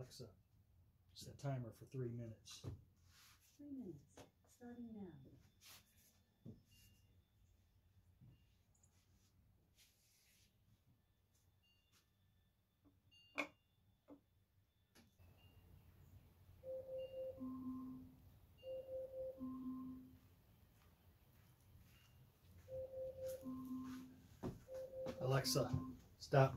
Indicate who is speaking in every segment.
Speaker 1: Alexa, set timer for three minutes.
Speaker 2: Three minutes, starting now.
Speaker 1: Alexa, stop.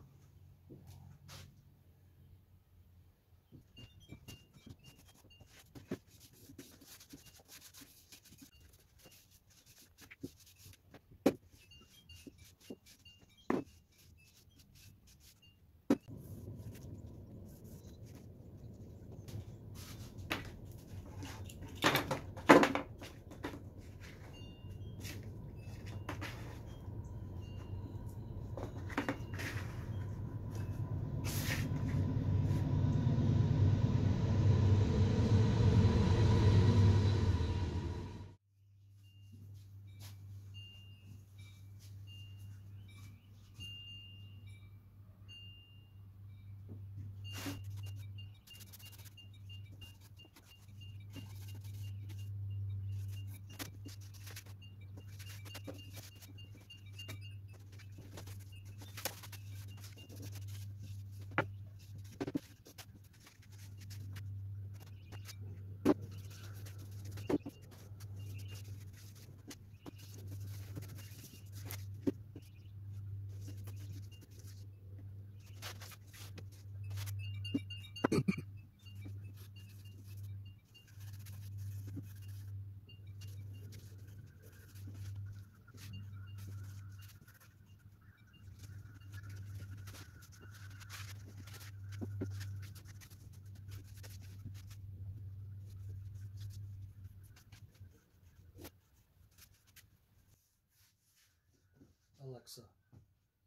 Speaker 1: Alexa,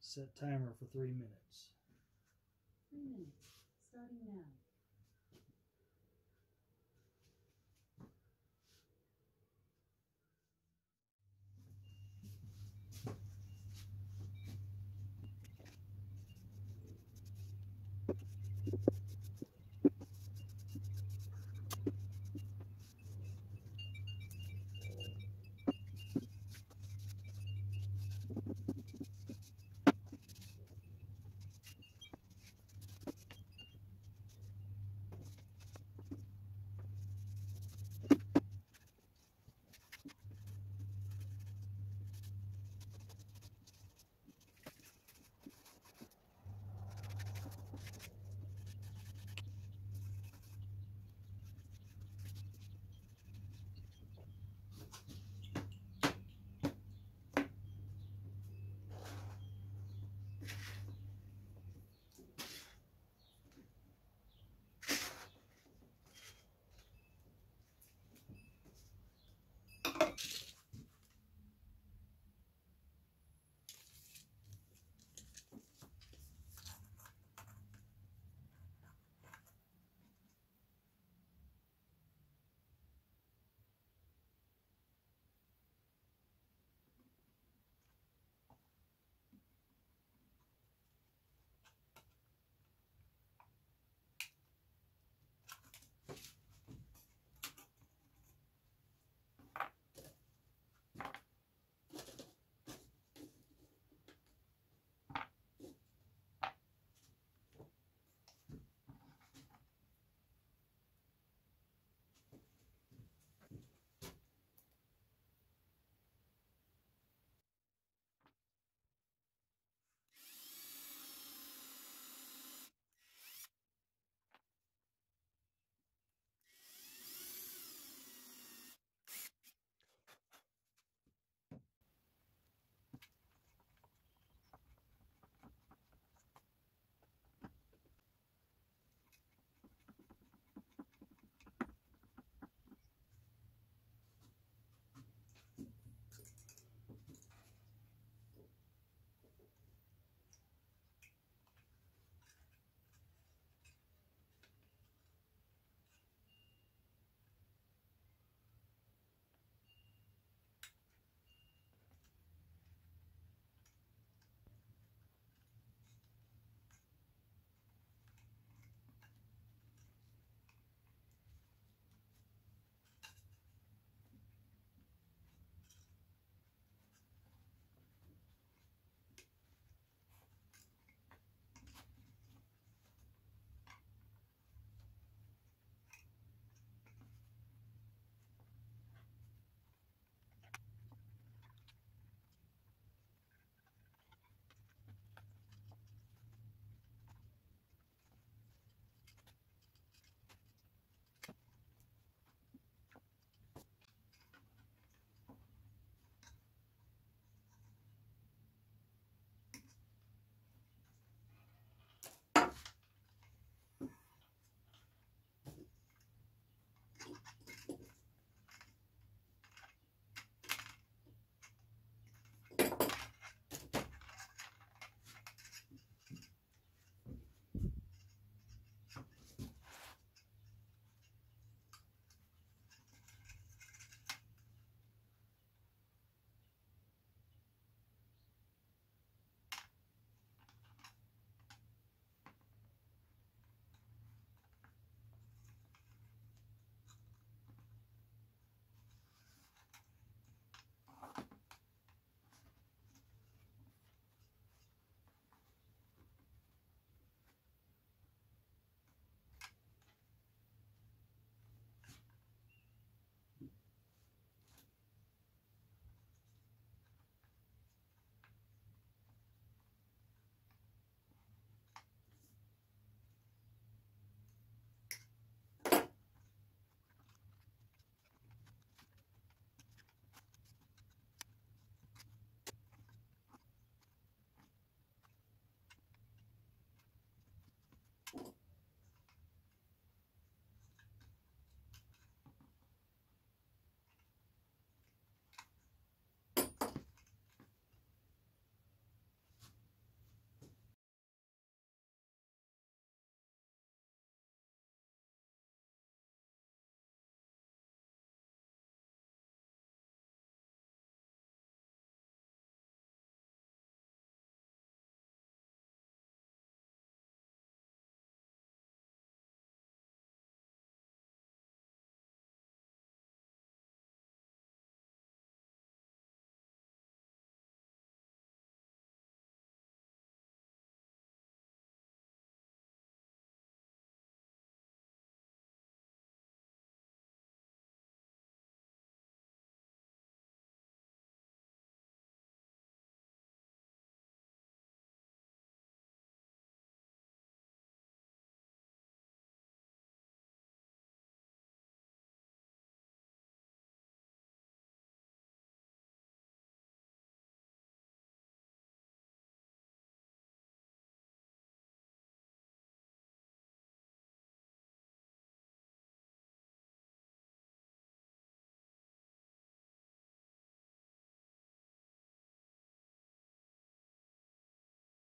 Speaker 1: set timer for three minutes.